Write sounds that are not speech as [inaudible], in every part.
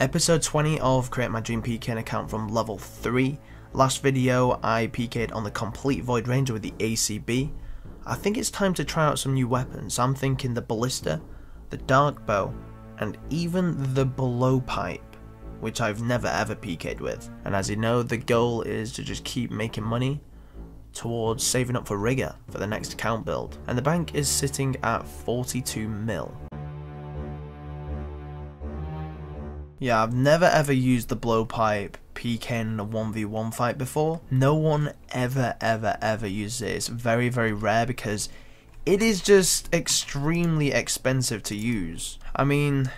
Episode 20 of Create My Dream PKing account from level 3. Last video I PK'd on the Complete Void Ranger with the ACB. I think it's time to try out some new weapons. I'm thinking the Ballista, the Dark Bow, and even the Blowpipe, which I've never ever PK'd with. And as you know, the goal is to just keep making money towards saving up for Rigour for the next account build. And the bank is sitting at 42 mil. Yeah, I've never ever used the blowpipe PK in a 1v1 fight before. No one ever, ever, ever uses it. It's very, very rare because it is just extremely expensive to use. I mean,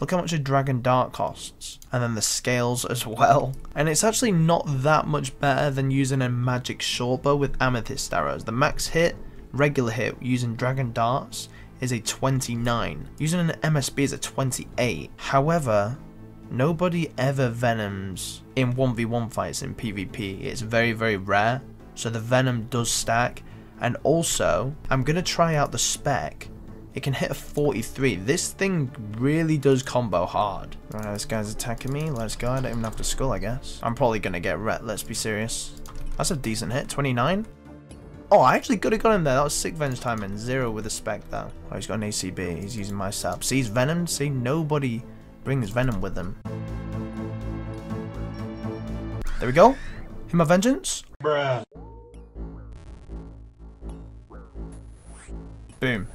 look how much a Dragon Dart costs. And then the scales as well. And it's actually not that much better than using a magic shortbow with amethyst arrows. The max hit, regular hit using Dragon Darts is a 29. Using an MSB is a 28. However, Nobody ever venoms in 1v1 fights in PvP. It's very, very rare. So the venom does stack. And also, I'm going to try out the spec. It can hit a 43. This thing really does combo hard. Right, this guy's attacking me. Let's go. I don't even have to skull, I guess. I'm probably going to get ret. Let's be serious. That's a decent hit. 29. Oh, I actually could have got him there. That was sick venge time and zero with the spec though. Oh, he's got an ACB. He's using my sap. See, he's venomed. See, nobody brings venom with him. There we go. Him my vengeance. Bruh. Boom.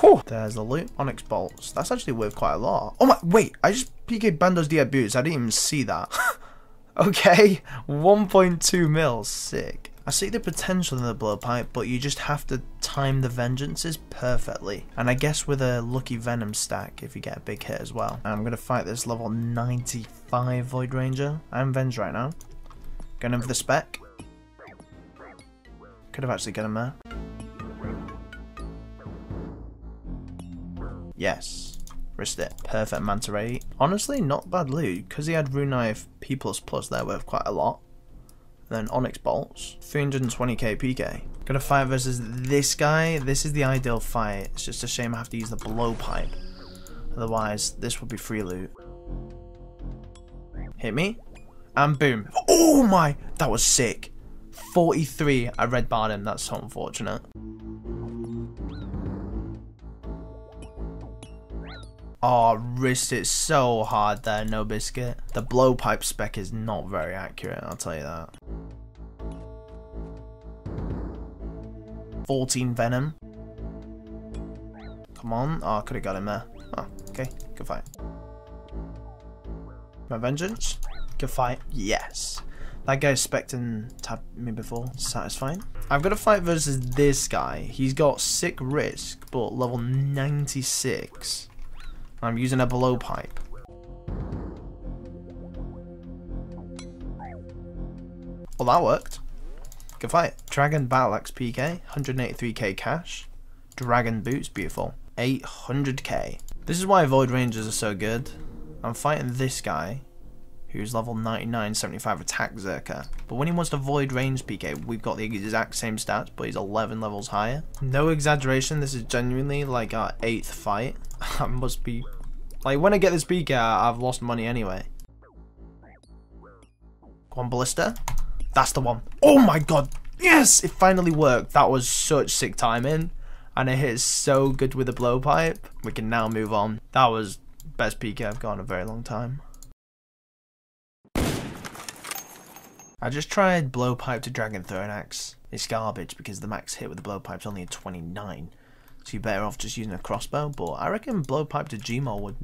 Whew. There's the loot. Onyx bolts. That's actually worth quite a lot. Oh my, wait. I just PK Bandos Dia boots. I didn't even see that. [laughs] okay. 1.2 mil. Sick. I see the potential in the blowpipe, but you just have to time the vengeances perfectly. And I guess with a lucky venom stack if you get a big hit as well. I'm going to fight this level 95 Void Ranger. I'm Venge right now. In for the spec. Could have actually got him there. Yes. Risked it. Perfect Manta Ray. Honestly, not bad loot, because he had Rune Knife P++ there worth quite a lot then Onyx Bolts, 320k PK. Gonna fight versus this guy. This is the ideal fight. It's just a shame I have to use the blowpipe. Otherwise, this would be free loot. Hit me. And boom. Oh my! That was sick. 43. I red barred him. That's so unfortunate. Oh, wrist it so hard there, no biscuit. The blowpipe spec is not very accurate, I'll tell you that. 14 venom. Come on. Oh, I could have got him there. Oh, okay. Good fight. My vengeance. Good fight. Yes. That guy expecting tapped me before. Satisfying. I've got to fight versus this guy. He's got sick risk, but level 96. I'm using a blowpipe. Well, that worked. Good fight. Dragon Battle Axe PK, 183k cash. Dragon Boots, beautiful. 800k. This is why Void Rangers are so good. I'm fighting this guy, who's level 99, 75 attack Zerker. But when he wants to Void Range PK, we've got the exact same stats, but he's 11 levels higher. No exaggeration, this is genuinely like our 8th fight. [laughs] I must be... Like, when I get this PK, I've lost money anyway. Go on, Ballista. That's the one. Oh my god. Yes! It finally worked. That was such sick timing. And it hit so good with the blowpipe. We can now move on. That was best PK I've got in a very long time. I just tried blowpipe to dragon throwing axe. It's garbage because the max hit with the blowpipe's only a 29. So you're better off just using a crossbow, but I reckon blowpipe to Gmaul would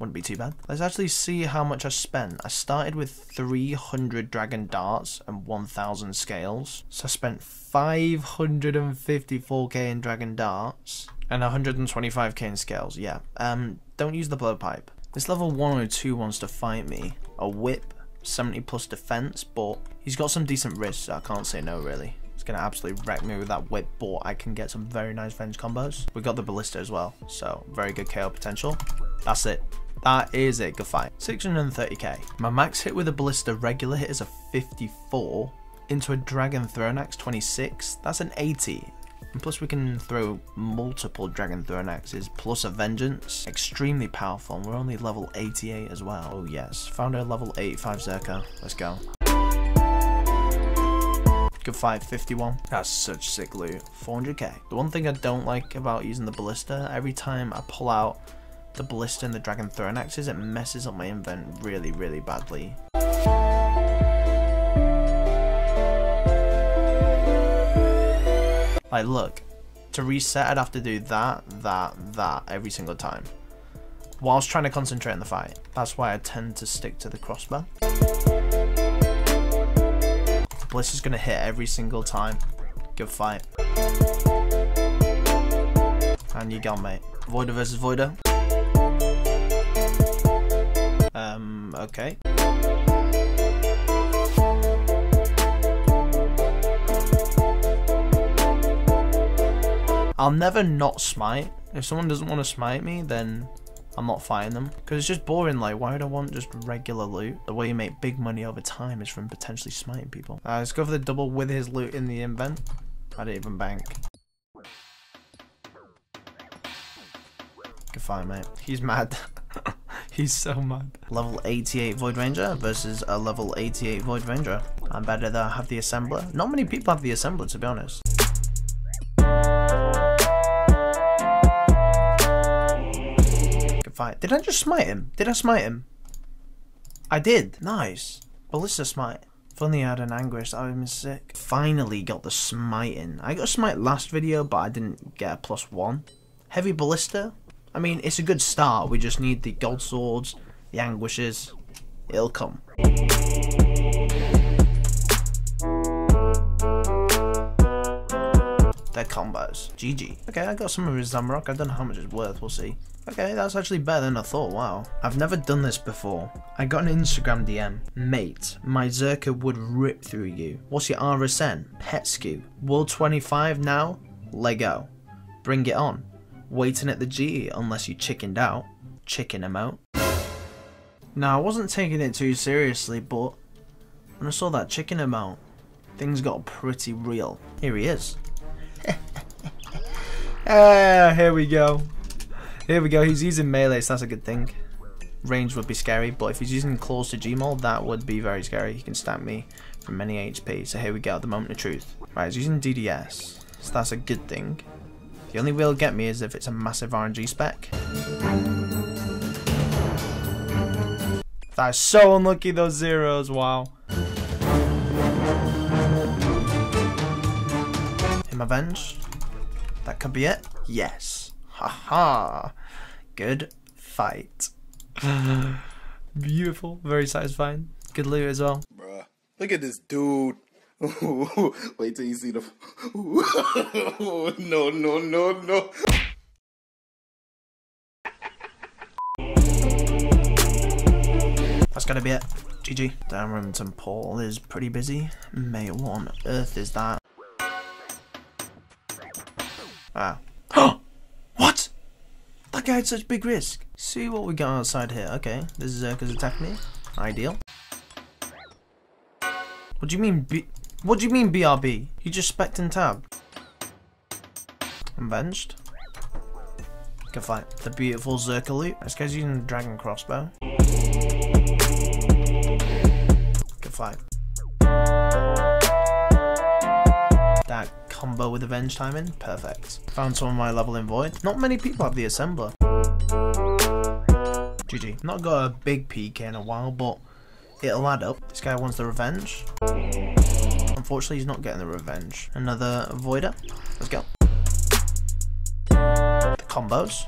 wouldn't be too bad. Let's actually see how much I spent. I started with 300 dragon darts and 1000 scales. So I spent 554k in dragon darts and 125k in scales. Yeah. Um, don't use the blowpipe. This level 102 wants to fight me. A whip, 70 plus defense, but he's got some decent risks, so I can't say no really. It's going to absolutely wreck me with that whip, but I can get some very nice venge combos. We got the ballista as well, so very good KO potential. That's it. That is a good fight. 630k. My max hit with a ballista regular hit is a 54. Into a dragon thrown axe 26. That's an 80. And plus we can throw multiple Dragon Thrown axes plus a Vengeance. Extremely powerful and we're only level 88 as well. Oh yes, found a level 85 Zerker. Let's go. Good fight, 51. That's such sick loot. 400k. The one thing I don't like about using the Ballista, every time I pull out the Ballista and the Dragon Thrown axes, it messes up my invent really, really badly. Like, look, to reset, I'd have to do that, that, that every single time. Whilst trying to concentrate on the fight. That's why I tend to stick to the crossbow. Bliss is going to hit every single time. Good fight. And you gone, mate. Voider versus Voider. Um, okay. I'll never not smite. If someone doesn't want to smite me, then I'm not fighting them. Because it's just boring, like, why would I want just regular loot? The way you make big money over time is from potentially smiting people. Uh, let's go for the double with his loot in the invent. I didn't even bank. Good fight, mate. He's mad. [laughs] He's so mad. Level 88 Void Ranger versus a level 88 Void Ranger. I'm better that I have the Assembler. Not many people have the Assembler, to be honest. Good fight. Did I just smite him? Did I smite him? I did. Nice. Ballista smite. Funny I had an anguish, I was sick. Finally got the smiting. I got smite last video, but I didn't get a plus one. Heavy ballista? I mean, it's a good start. We just need the godswords, the anguishes. It'll come. Their combos. GG. Okay, I got some of his Zamorak. I don't know how much it's worth. We'll see. Okay, that's actually better than I thought, wow. I've never done this before. I got an Instagram DM. Mate, my Zerker would rip through you. What's your RSN? Petskew. World 25 now? Lego. Bring it on. Waiting at the G unless you chickened out. Chicken him out. Now, I wasn't taking it too seriously, but when I saw that chicken amount, things got pretty real. Here he is. [laughs] ah, here we go. Here we go, he's using melee, so that's a good thing. Range would be scary, but if he's using claws to Gmaul, that would be very scary. He can stamp me from many HP, so here we go, the moment of truth. Right, he's using DDS, so that's a good thing. The only way he'll get me is if it's a massive RNG spec. That's so unlucky, those zeros, wow. Him avenge? That could be it? Yes. Haha. Good fight. [sighs] Beautiful. Very satisfying. Good loot as well. Bruh. Look at this dude. [laughs] Wait till you see the. [laughs] no, no, no, no. That's gonna be it. GG. Damn, Remington Paul is pretty busy. Mate, what on earth is that? Ah. [gasps] what? That guy had such big risk. See what we got outside here. Okay, this is Zerker's attack me. Ideal. What do you mean B- What do you mean BRB? You just spec and tab. Avenged. Can fight. The beautiful Zerker loot. This guy's using the dragon crossbow. Good fight. That combo with Avenge timing, perfect. Found some of my level in Void. Not many people have the Assembler. GG. Not got a big PK in a while, but it'll add up. This guy wants the revenge. Unfortunately, he's not getting the revenge. Another Voider. Let's go. The combos.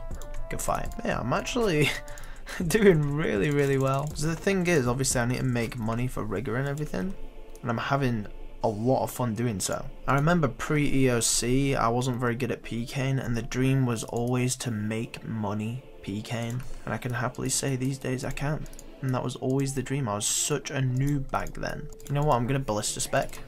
Good fight. Yeah, I'm actually [laughs] doing really, really well. So the thing is, obviously, I need to make money for rigour and everything. And I'm having a lot of fun doing so. I remember pre-EOC, I wasn't very good at PKing, and the dream was always to make money PKing. And I can happily say these days I can. And that was always the dream. I was such a noob back then. You know what? I'm going to ballista spec.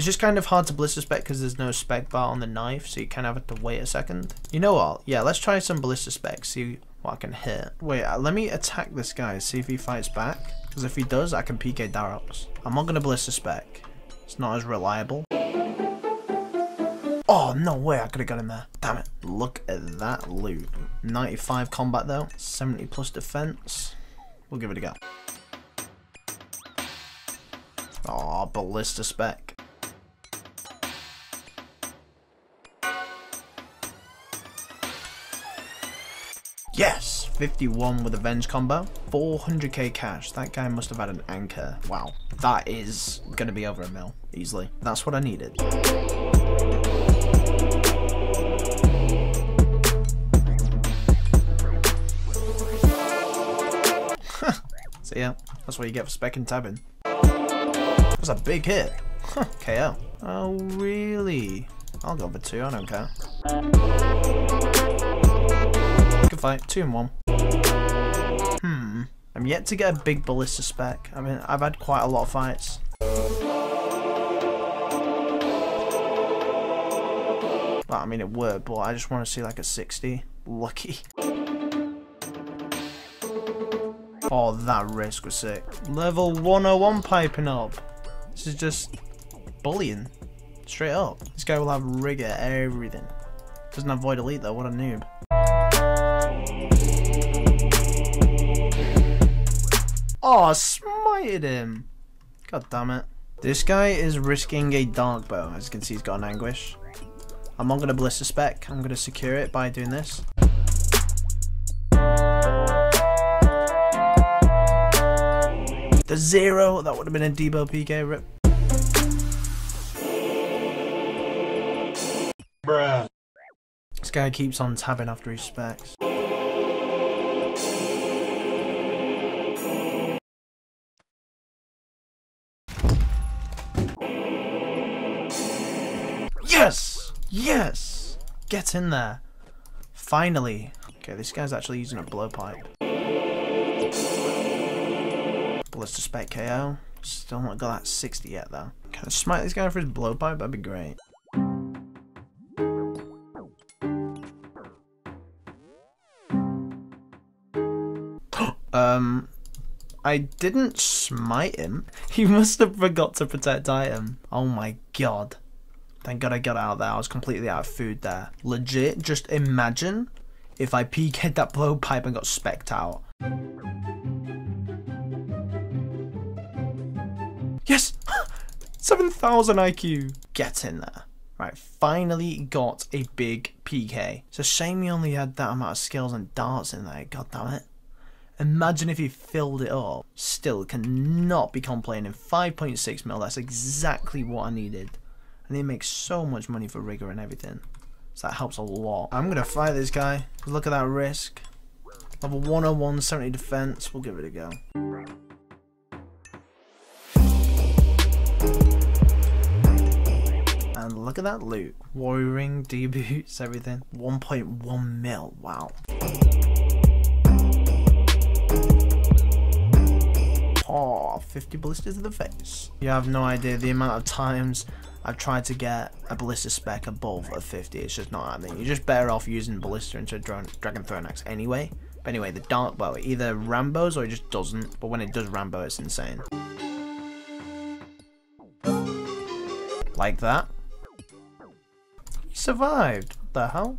It's just kind of hard to ballista spec because there's no spec bar on the knife, so you kind of have to wait a second. You know what? Yeah, let's try some ballista spec, see what I can hit. Wait, uh, let me attack this guy, see if he fights back. Because if he does, I can PK Darox. I'm not going to ballista spec. It's not as reliable. Oh, no way I could have got in there. Damn it. Look at that loot. 95 combat though. 70 plus defense. We'll give it a go. Oh, ballista spec. Yes! 51 with Avenge combo. 400k cash. That guy must have had an anchor. Wow. That is going to be over a mil. Easily. That's what I needed. [laughs] so yeah, that's what you get for spec and tabbing. That's a big hit. KO. Oh really? I'll go for two, I don't care. Fight, two and one. Hmm. I'm yet to get a big ballista spec. I mean, I've had quite a lot of fights. Well, I mean, it would, but I just want to see like a 60. Lucky. Oh, that risk was sick. Level 101 piping up. This is just bullying. Straight up. This guy will have rigour, everything. Doesn't have void elite though, what a noob. Oh, smited him. God damn it. This guy is risking a dark bow. As you can see, he's got an anguish. I'm not going to ballista spec. I'm going to secure it by doing this. The zero, that would have been a D bow PK rip. Bruh. This guy keeps on tabbing after his specs. Yes! Get in there. Finally. Okay, this guy's actually using a blowpipe. Ballista spec KO. Still not got that 60 yet though. Can I smite this guy for his blowpipe? That'd be great. [gasps] um, I didn't smite him. [laughs] He must have forgot to protect item. Oh my god. Thank god I got out of there. I was completely out of food there. Legit, just imagine if I PK'd [laughs] that blowpipe and got specked out. Yes! [gasps] 7,000 IQ! Get in there. Right, finally got a big PK. It's a shame he only had that amount of scales and darts in there, god damn it. Imagine if he filled it up. Still cannot be complaining. 5.6 mil, that's exactly what I needed. And he makes so much money for rigour and everything. So that helps a lot. I'm gonna fight this guy. Look at that risk. Level 101, 70 defense. We'll give it a go. And look at that loot. Warrior ring, everything. 1.1 mil. Wow. Oh, 50 blisters to the face. You have no idea the amount of times I've tried to get a ballista spec above a 50. It's just not happening. You're just better off using ballista instead of Dra dragon thrown axe anyway. But anyway, the dark bow either rambos or it just doesn't. But when it does rambo, it's insane. Like that. He survived. What the hell?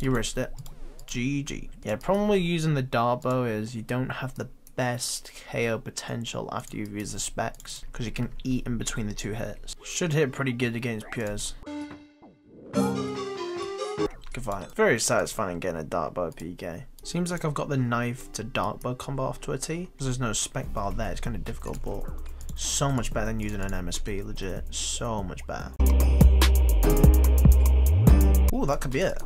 He risked it. GG. Yeah, problem with using the dark bow is you don't have the best KO potential after you've used the specs because you can eat in between the two hits. Should hit pretty good against pures. Good fight. Very satisfying getting a dark bow PK. Seems like I've got the knife to dark bow combo off to a T because there's no spec bar there. It's kind of difficult, but so much better than using an MSB. Legit, so much better. Ooh, that could be it.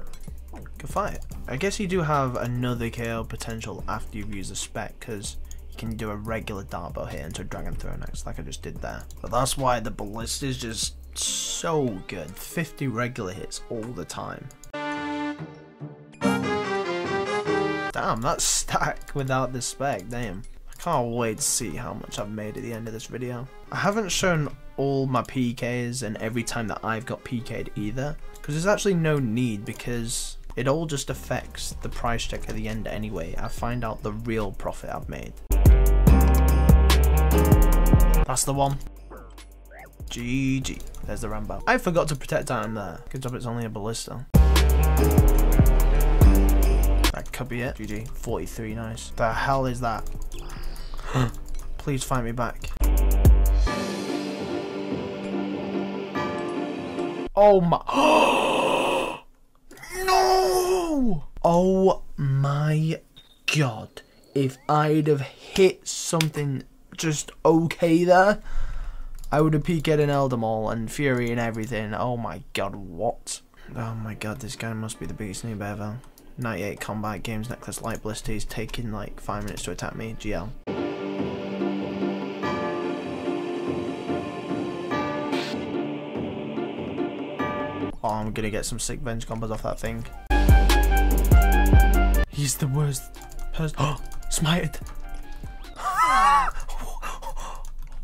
Good fight. I guess you do have another KO potential after you've used a spec because you can do a regular dark bow hit into a dragon thrown axe like I just did there. But that's why the ballista is just so good. 50 regular hits all the time. Damn, that's stack without the spec, damn. I can't wait to see how much I've made at the end of this video. I haven't shown all my PKs and every time that I've got PK'd either, because there's actually no need because it all just affects the price check at the end anyway. I find out the real profit I've made. That's the one. GG. There's the Rambo. I forgot to protect item there. Good job it's only a ballista. That could be it. GG. 43, nice. The hell is that? [gasps] Please find me back. Oh my. [gasps] [gasps] Oh my god. If I'd have hit something just okay there, I would have at an Eldermaul and Fury and everything. Oh my god, what? Oh my god, this guy must be the biggest noob ever. 98 combat games, necklace light ballista. He's taking like 5 minutes to attack me. GL. Oh, I'm gonna get some sick venge combos off that thing. He's the worst person. [gasps] Oh, smited. [gasps]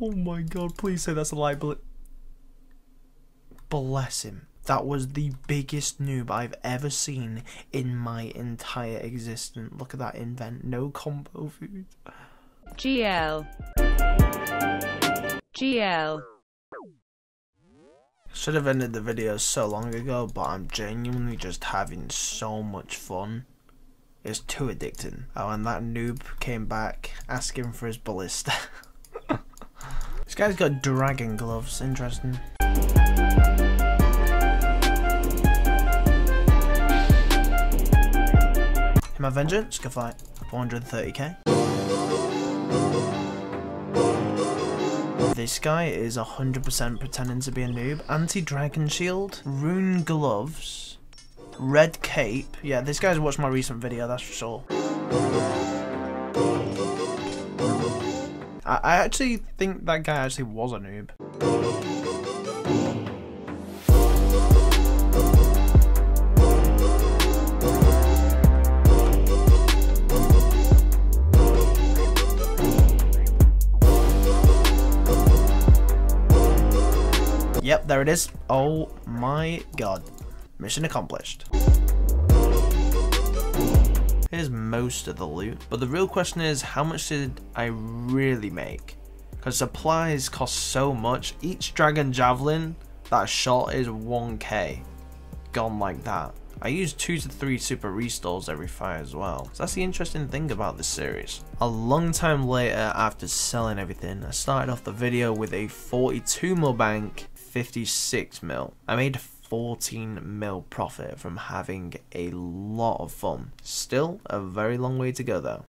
oh my god, please say that's a light bullet. Bless him. That was the biggest noob I've ever seen in my entire existence. Look at that invent. No combo food. GL. GL. Should have ended the video so long ago, but I'm genuinely just having so much fun. It's too addicting. Oh, and that noob came back asking for his ballista. [laughs] this guy's got dragon gloves. Interesting. My vengeance, go fight. 430k. This guy is 100% pretending to be a noob. Anti-dragon shield, rune gloves, red cape. Yeah, this guy's watched my recent video, that's for sure. I, I actually think that guy actually was a noob. Yep, there it is. Oh my god. Mission accomplished. Here's most of the loot. But the real question is, how much did I really make? Because supplies cost so much. Each Dragon Javelin that shot is 1k. Gone like that. I use 2 to 3 super restores every fire as well. So that's the interesting thing about this series. A long time later after selling everything, I started off the video with a 42 mil bank, 56 mil. I made 14 mil profit from having a lot of fun. Still a very long way to go though.